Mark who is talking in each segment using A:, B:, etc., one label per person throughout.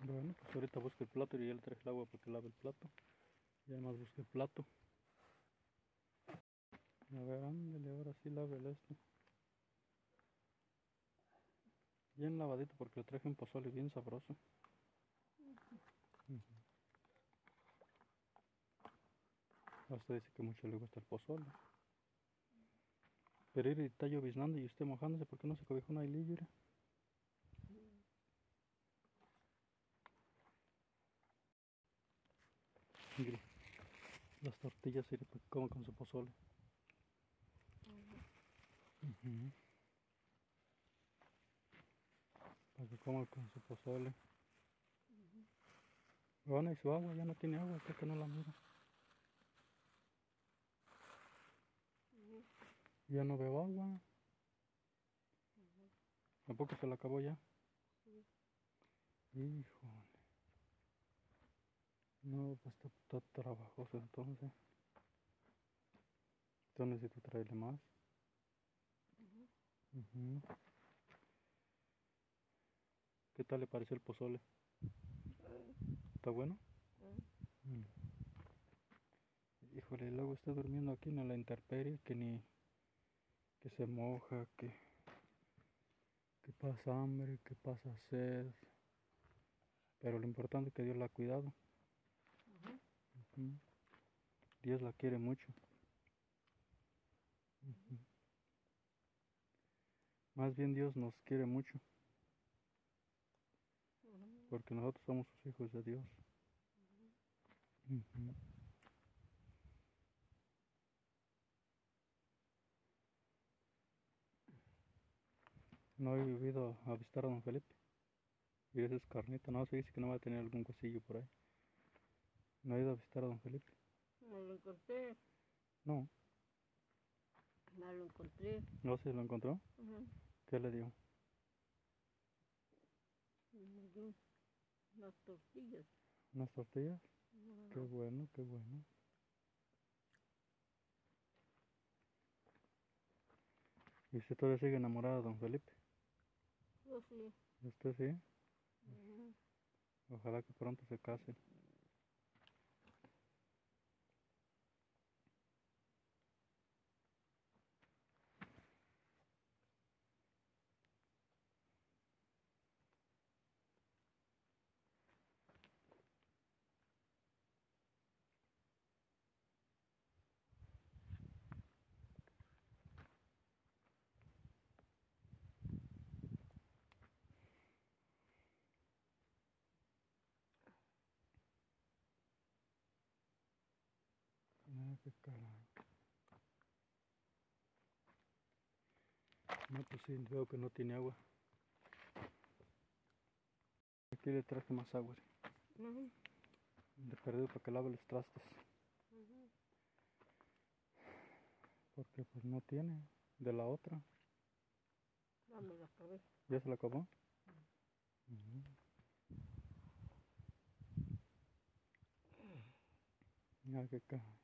A: Bueno, pues ahorita busco el plato y ya le traje el agua para que lave el plato. Y además busque el plato. A ver, ándale, ahora sí lávele esto. Bien lavadito porque le traje un pozole bien sabroso. Hasta dice que mucho le gusta el pozole. Pero ir está lloviznando y usted mojándose, ¿por qué no se cobijó una libre? Mire, las tortillas para que coma con su pozole. Ujú. Para que coma con su pozole. Bueno, y su agua, ya no tiene agua, creo que no la miro. Ya no veo agua. Tampoco se la acabó ya. Híjole. No, pues está, está trabajoso entonces. Entonces necesito traerle más. ¿Qué tal le pareció el pozole? ¿Está bueno? Mm. Híjole, luego está durmiendo aquí en la intemperie que ni que se moja, que que pasa hambre, que pasa sed. Pero lo importante es que Dios la ha cuidado. Dios la quiere mucho. Más bien Dios nos quiere mucho, porque nosotros somos sus hijos de Dios. No he ido a visitar a don Felipe. Y esa es carnita, no se dice que no va a tener algún huesillo por ahí. No he ido a visitar a don Felipe.
B: Me lo encontré,
A: No,
B: me lo encontré.
A: no se lo encontró. ¿Qué le dio?
B: Unas tortillas.
A: ¿Unas tortillas? Qué bueno, qué bueno. ¿Y usted todavía sigue enamorada de don Felipe?
B: Yo sí.
A: ¿Usted sí? Ojalá que pronto se casen. No, pues sí, veo que no tiene agua. Aquí le traje más agua. sí.
B: Ujú.
A: De perdido para que lave los trastes. Porque pues no tiene. De la otra.
B: Me la acabé.
A: ¿Ya se la acabó? Ujú. Ah, qué caray.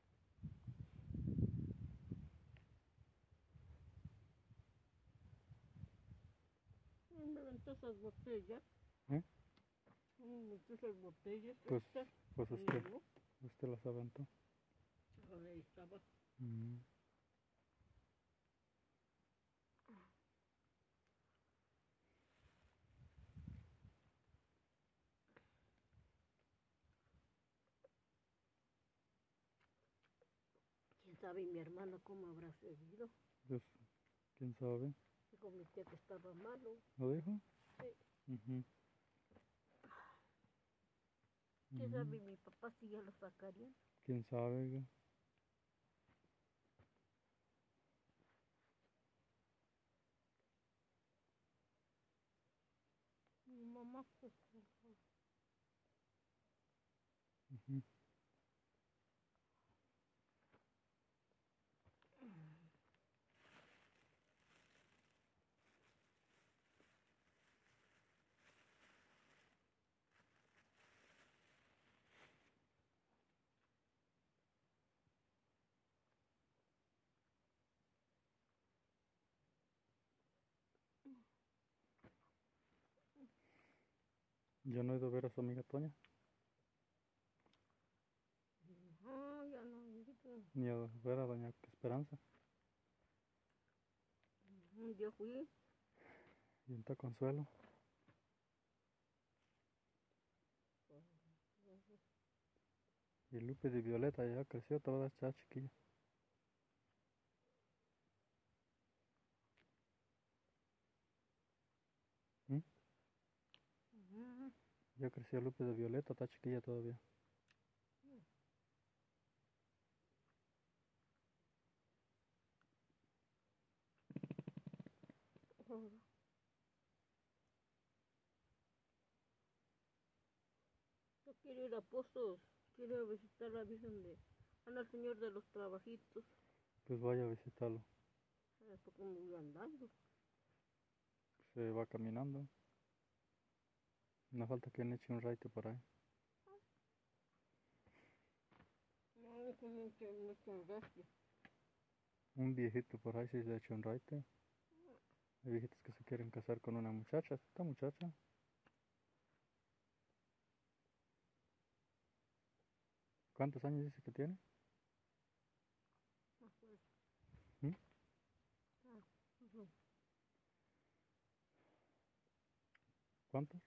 B: Y me aventó esas botellas.
A: ¿Eh?
B: Aventó esas botellas.
A: Pues,
B: estas,
A: pues usted,
B: luego,
A: usted las aventó.
B: ahí estaba.
A: Mm.
B: ¿Quién sabe mi hermano cómo habrá seguido?
A: Pues, quién sabe.
B: Dijo mi tía que estaba malo.
A: ¿Lo dijo?
B: Sí.
A: Ujú.
B: ¿Quién
A: Ujú.
B: sabe mi papá si ya lo sacarían?
A: ¿Quién sabe? oiga?
B: Mi mamá pues
A: Ujú. Yo no he ido a ver a su amiga Toña,
B: No, ya no, ahorita.
A: ni a ver a doña Esperanza.
B: Yo fui.
A: Y está Consuelo. Y Lupe de Violeta ya creció, toda está chiquilla. Ya creció Lupe de Violeta, está chiquilla todavía.
B: Yo quiero ir a Pozos, quiero ir a visitar la Virgen de Ana Señor de los Trabajitos,
A: Pues vaya a visitarlo.
B: porque me voy andando.
A: Se va caminando. No falta que le eche un raite por ahí.
B: No, que me eche- me echen gracia.
A: Un viejito por ahí si se echa un raite. Hay viejitos que se quieren casar con una muchacha. Esta muchacha. ¿Cuántos años dice que tiene?
B: No.
A: ¿Mm?
B: Ah.
A: ¿Cuántos?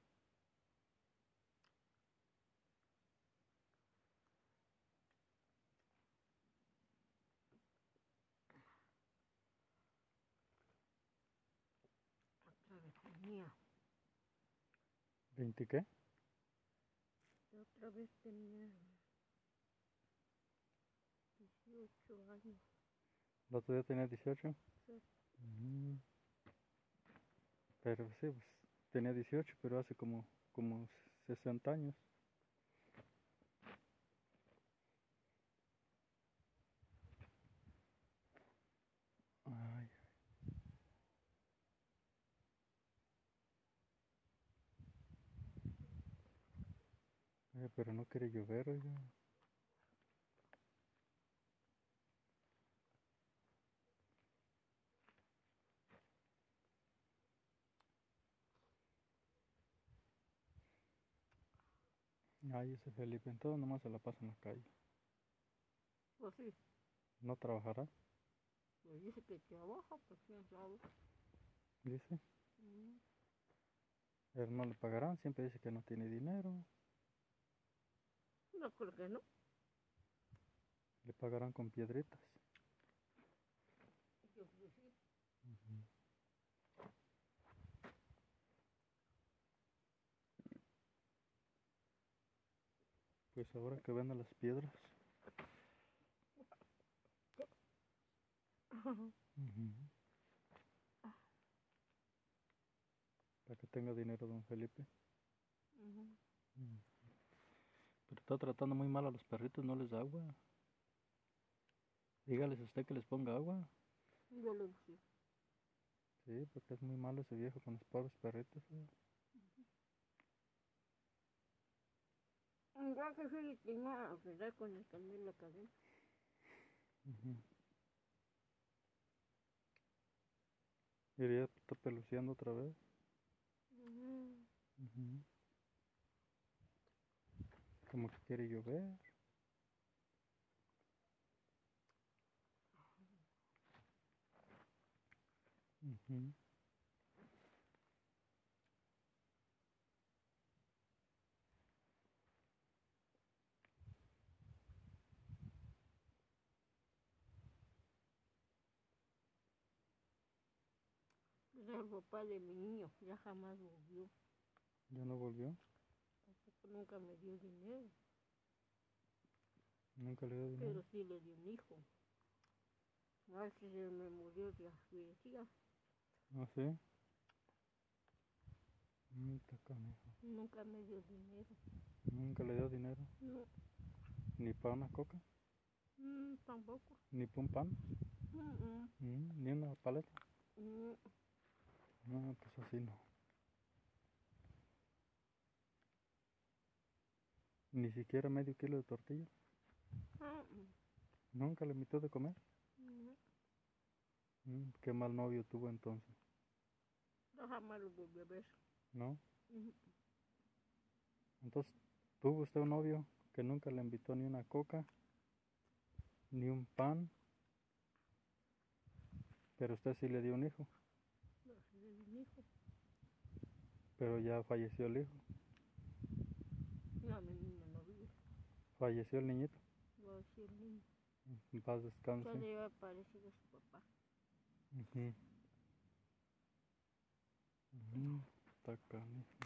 B: Otra vez tenía,
A: ¿Veinte qué?
B: otra vez tenía 18 años.
A: ¿El otro día tenía 18?
B: Sí.
A: Mm. Pero sí, pues tenía 18, pero hace como, como 60 años. Pero no quiere llover, oiga. Ay, ese Felipe, en todo nomás se la pasa en la calle.
B: Pues sí,
A: ¿No trabajará?
B: me dice que trabaja, pues quién sabe.
A: Dice.
B: Mm.
A: Pero no le pagarán, siempre dice que no tiene dinero.
B: No creo que no.
A: Le pagarán con.
B: Yo creo sí.
A: Pues ahora que venda las piedras. Para que tenga dinero don Felipe. Pero está tratando muy mal a los perritos, no les da agua. Dígales usted que les ponga agua.
B: Yo le dije,
A: Sí, porque es muy malo ese viejo con los pobres perritos. ¿eh?
B: ya que sí, que no a con el candil la cadena.
A: Ujú. Iría está peluceando otra vez.
B: Ujú.
A: Ujú. Como que quiere llover. Ujú.
B: Era el papá de mi niño, ya jamás volvió.
A: ¿Ya no volvió?
B: Nunca me dio dinero,
A: Nunca le dio dinero.
B: pero sí le dio un hijo. A ver si se me murió de asfixia.
A: ¿Ah, sí? Está canijo.
B: Nunca me dio dinero.
A: Nunca le dio dinero.
B: No,
A: Ni para una coca.
B: mm, tampoco.
A: Ni para un pan.
B: Mm, mm,
A: ni una paleta. No, pues así no. Ni siquiera medio kilo de tortilla.
B: Mm,
A: Nunca le invitó de comer.
B: mm.
A: Qué mal novio tuvo entonces.
B: Yo jamás lo volví a ver.
A: ¿No? Entonces, tuvo usted un novio que nunca le invitó ni una coca, ni un pan, pero usted sí le dio un hijo,
B: No, sí le di un hijo.
A: pero ya falleció el hijo,
B: No, no.
A: Falleció el niñito,
B: decir el niño.
A: en paz
B: Ya
A: descanse.
B: le había parecido su papá.
A: Ujú. Ujú, Está canijo.